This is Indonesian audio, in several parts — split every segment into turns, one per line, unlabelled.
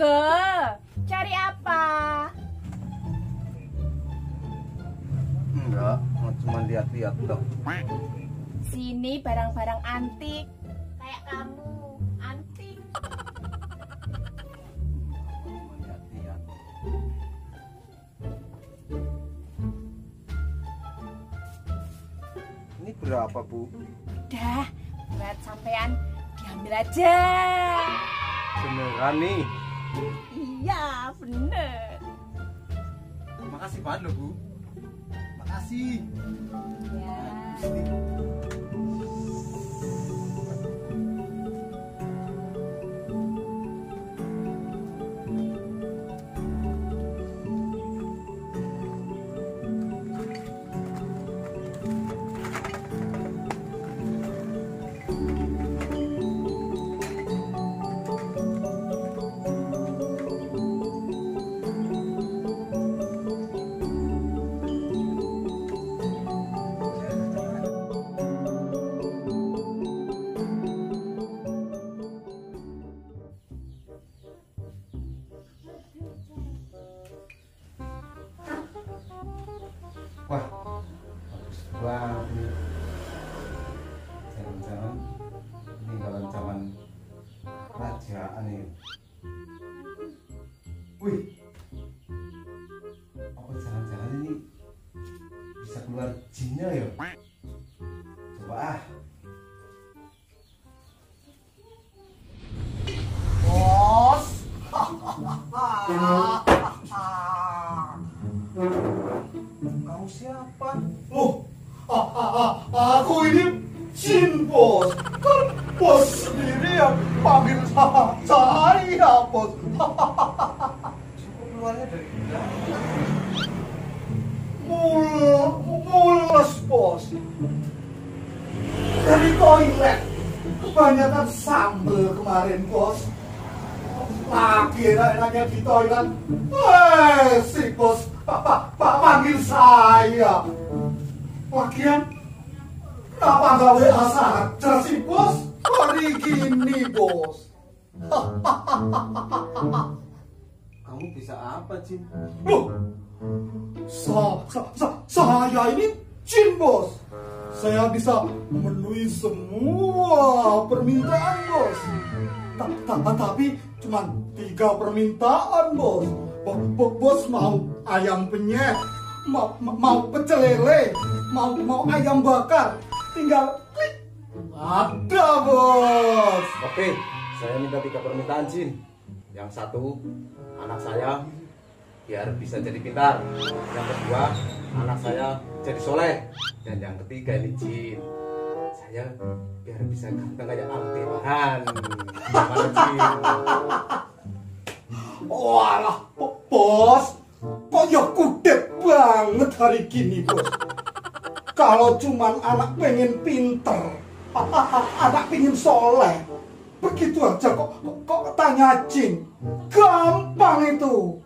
Monggo. Cari apa?
Enggak, cuma lihat-lihat dong.
Sini barang-barang antik. Kayak kamu, antik.
Ini berapa, Bu?
Udah, buat sampean diambil aja.
Beneran nih.
Iya, bener.
Makasih banget loh, Bu. Makasih.
Ya.
Wah, kerajaan ini. Wih, apa jangan-jangan ini bisa keluar jinnya ya? Coba ah.
Bos. Kau siapa? Oh, ah, ah, ah, aku ini Jin bos. Kan bos sendiri yang panggil sa- saya bos.
Keluarnya dari.
Mul, mules bos. Dari toilet. Kebanyakan sambel kemarin bos. Lagi enak-enaknya di toilet. Eh, si bos. Pak, panggil saya. Lagian, kenapa nggak WA saja sih bos? Hari gini bos.
Kamu bisa apa, Jin?
Loh, sa, sa, sa, saya ini Jin bos. Saya bisa memenuhi semua permintaan bos. Ta- ta- tapi cuma tiga permintaan bos. Bo- bo- bos mau ayam penyet, mau, ma- mau pecel lele, mau mau ayam bakar. Tinggal. Ada bos.
Oke, saya minta tiga permintaan Jin. Yang satu, anak saya biar bisa jadi pintar. Yang kedua, anak saya jadi soleh. Dan yang ketiga ini Jin. Saya biar bisa ganteng kayak Aldebaran. Gimana Jin?
Walah, bo- bos, kok ya kudet banget hari gini, bos. Kalau cuman anak pengen pinter, anak pengen soleh, begitu aja kok, kok, kok tanya Jin. Gampang itu.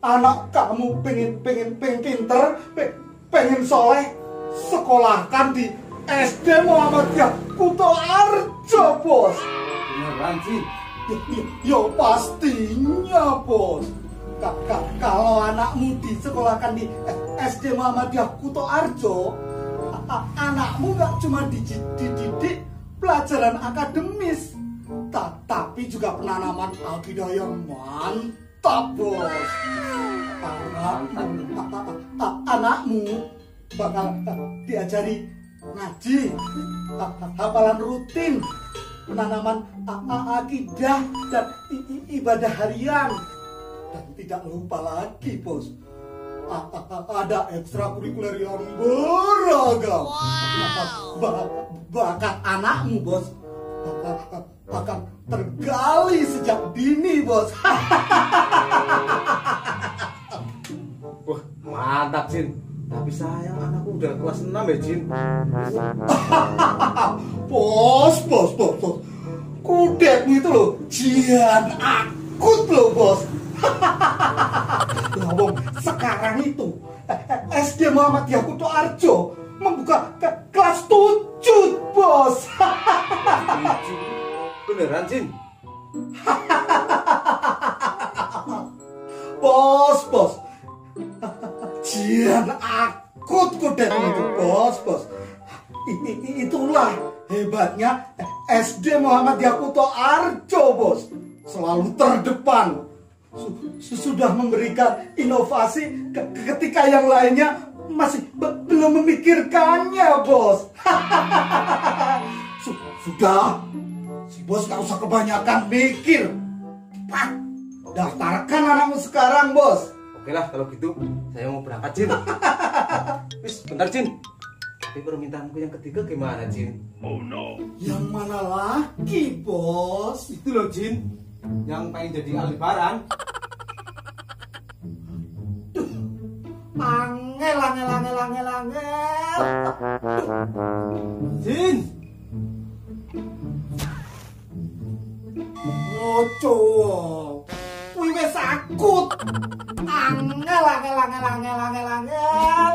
Anak kamu pengen pengen pengen pinter, pe- pengen soleh, sekolahkan di SD Muhammadiyah Kuto Arjo, bos.
Beneran Jin?
Yo pastinya bos. Ka- ka- kalau anakmu disekolahkan di SD Muhammadiyah Kuto Arjo, anakmu nggak cuma dididik pelajaran akademis, ta- tapi juga penanaman akidah yang mantap bos. Anakmu, anakmu bakal diajari ngaji, ha- ha- hafalan rutin, penanaman a- a- akidah dan ibadah harian dan tidak lupa lagi bos ada ekstrakurikuler yang beragam. Ba- bakat anakmu bos. Akan- akan tergali sejak dini bos.
Wah, mantap Jin. Tapi sayang anakku udah kelas 6 ya Jin.
bos bos bos bos. Kudetmu itu loh jian akut loh bos Lawong sekarang itu eh, eh, SD Muhammadiyah Kuto Arjo membuka ke- kelas 7 bos
Beneran Jin?
bos, bos. Jian akut kudet itu, bos, bos. Itulah hebatnya SD Muhammad Yakuto Arjo, bos. Selalu terdepan. Su- su- sudah memberikan inovasi ke- ke- ketika yang lainnya masih be- belum memikirkannya, bos. Su- sudah, si bos gak usah kebanyakan mikir. Pak, daftarkan anakmu sekarang, bos.
Oke lah kalau gitu saya mau berangkat Jin. Wis bentar Jin. Tapi permintaanku yang ketiga gimana Jin?
Yang mana lagi, bos?
Itu loh Jin. Yang pengen jadi Aldebaran.
Angel, angel, angel, angel, angel.
Jin.
Ngoco. Wih, wes akut. Angel, angel, angel, angel, angel, angel.